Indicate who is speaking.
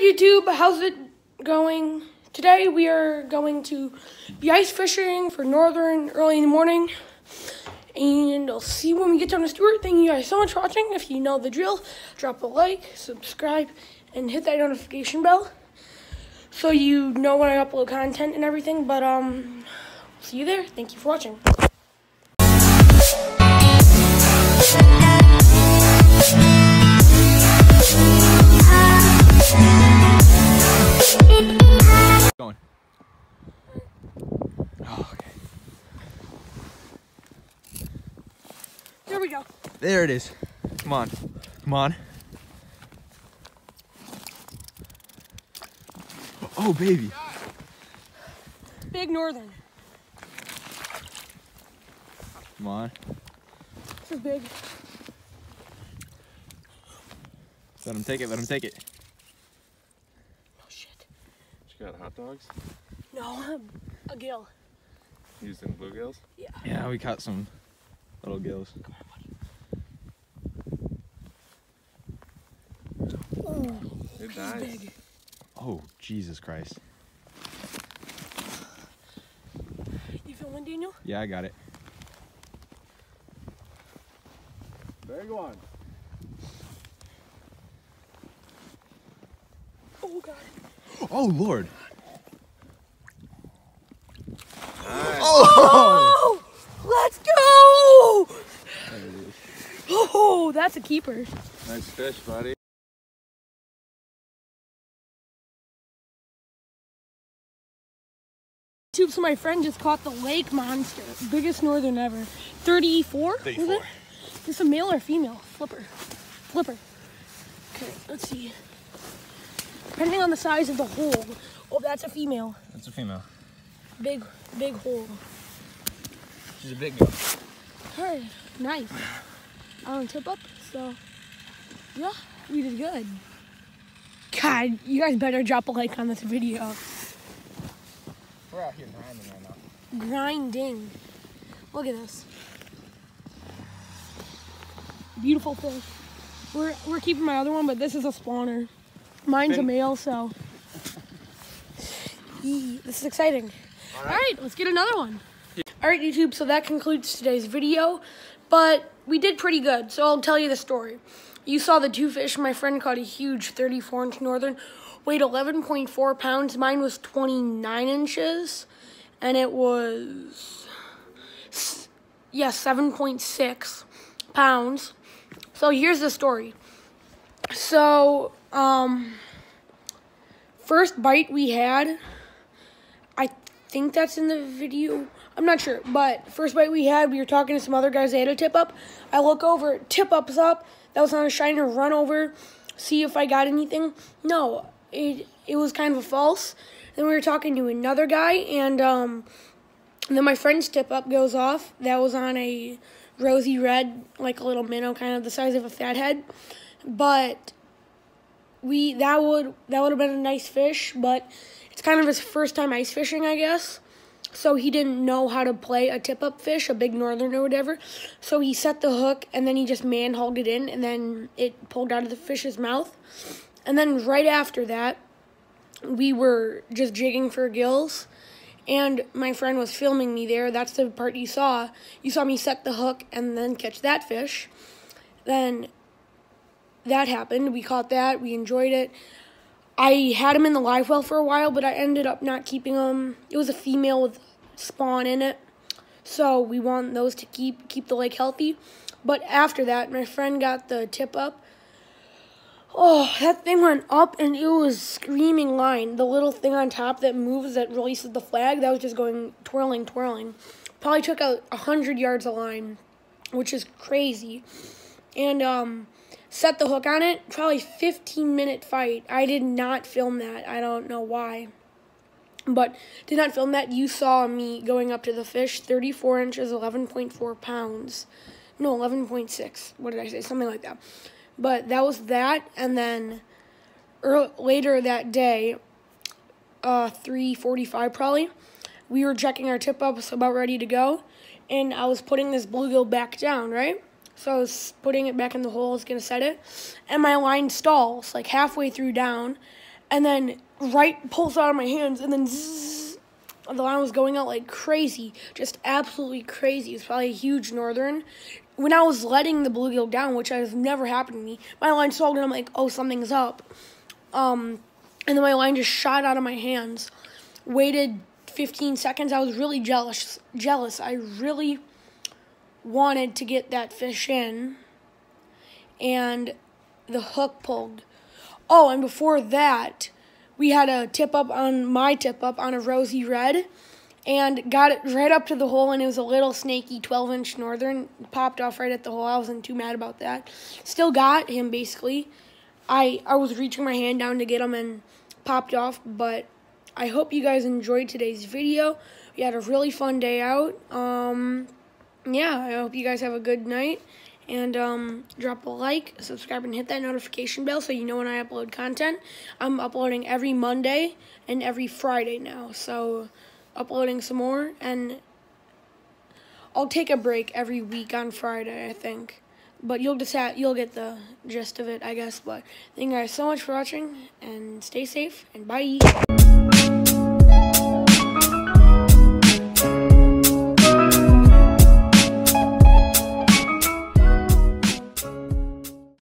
Speaker 1: YouTube, how's it going? Today we are going to be ice fishing for Northern early in the morning. And I'll see when we get down to Stuart. Thank you guys so much for watching. If you know the drill, drop a like, subscribe, and hit that notification bell so you know when I upload content and everything. But um, see you there. Thank you for watching. There we go.
Speaker 2: There it is. Come on. Come on. Oh, baby.
Speaker 1: Big Northern.
Speaker 2: Come on.
Speaker 1: This is big.
Speaker 2: Let him take it. Let him take it.
Speaker 1: Oh shit.
Speaker 3: You got hot dogs?
Speaker 1: No, um, a gill.
Speaker 3: Using in bluegills?
Speaker 1: Yeah.
Speaker 2: Yeah, we caught some little gills.
Speaker 3: It
Speaker 1: he's
Speaker 3: dies.
Speaker 1: big.
Speaker 2: Oh, Jesus Christ.
Speaker 1: You filming, Daniel?
Speaker 2: Yeah, I got it.
Speaker 3: Big one.
Speaker 1: Oh god.
Speaker 2: Oh, Lord.
Speaker 1: Oh. oh, let's go! Oh, that's a keeper.
Speaker 3: Nice fish, buddy.
Speaker 1: Tube, so my friend just caught the lake monster, biggest northern ever. 34? was
Speaker 2: 34.
Speaker 1: it? Is this a male or female? Flipper. Flipper. Okay, let's see. Depending on the size of the hole. Oh, that's a female.
Speaker 2: That's a female.
Speaker 1: Big, big hole.
Speaker 2: She's a big girl.
Speaker 1: Alright, nice. I don't tip up, so yeah, we did good. God, you guys better drop a like on this video.
Speaker 2: We're out here grinding right now.
Speaker 1: Grinding. Look at this. Beautiful fish. We're we're keeping my other one, but this is a spawner. Mine's a male, so Yee, this is exciting. All right, let's get another one. All right, YouTube. So that concludes today's video, but we did pretty good. So I'll tell you the story. You saw the two fish. My friend caught a huge 34 inch northern, weighed 11.4 pounds. Mine was 29 inches, and it was yeah 7.6 pounds. So here's the story. So um, first bite we had. I think that's in the video. I'm not sure, but first bite we had, we were talking to some other guys. They had a tip up. I look over, tip up's up. That was on a shiner. Run over, see if I got anything. No, it it was kind of a false. Then we were talking to another guy, and um, then my friend's tip up goes off. That was on a rosy red, like a little minnow, kind of the size of a fathead. But we that would that would have been a nice fish, but it's kind of his first time ice fishing, I guess. So he didn't know how to play a tip up fish, a big northern or whatever. So he set the hook and then he just man hauled it in and then it pulled out of the fish's mouth. And then right after that, we were just jigging for gills. And my friend was filming me there. That's the part you saw. You saw me set the hook and then catch that fish. Then that happened. We caught that. We enjoyed it. I had him in the live well for a while, but I ended up not keeping him. It was a female with spawn in it, so we want those to keep keep the lake healthy. But after that, my friend got the tip up. Oh, that thing went up and it was screaming line. The little thing on top that moves that releases the flag, that was just going twirling, twirling. Probably took out a hundred yards of line, which is crazy. And um set the hook on it. Probably 15 minute fight. I did not film that. I don't know why. But did not film that. You saw me going up to the fish. 34 inches, 11.4 pounds. No, 11.6. What did I say? Something like that. But that was that. And then earl later that day, uh, 3:45 probably, we were checking our tip ups, about ready to go, and I was putting this bluegill back down, right? So I was putting it back in the hole, I was gonna set it, and my line stalls like halfway through down, and then right pulls out of my hands, and then zzz, the line was going out like crazy, just absolutely crazy. It was probably a huge northern. When I was letting the bluegill down, which has never happened to me, my line swelled and I'm like, oh, something's up. Um, and then my line just shot out of my hands. Waited 15 seconds. I was really jealous. Jealous. I really wanted to get that fish in, and the hook pulled. Oh, and before that, we had a tip up on my tip up on a rosy red and got it right up to the hole and it was a little snaky 12 inch northern popped off right at the hole. I wasn't too mad about that. Still got him basically. I i was reaching my hand down to get him and popped off but i hope you guys enjoyed today's video. We had a really fun day out. Um yeah i hope you guys have a good night and um, drop a like, subscribe, and hit that notification bell so you know when I upload content. I'm uploading every Monday and every Friday now, so uploading some more, and I'll take a break every week on Friday, I think. But you'll have, you'll get the gist of it, I guess. But thank you guys so much for watching, and stay safe, and bye.